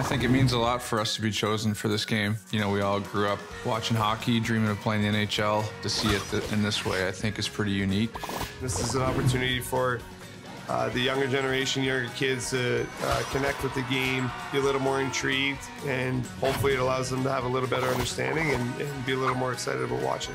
I think it means a lot for us to be chosen for this game. You know, we all grew up watching hockey, dreaming of playing the NHL. To see it in this way, I think is pretty unique. This is an opportunity for uh, the younger generation, younger kids to uh, connect with the game, be a little more intrigued, and hopefully it allows them to have a little better understanding and, and be a little more excited about watching.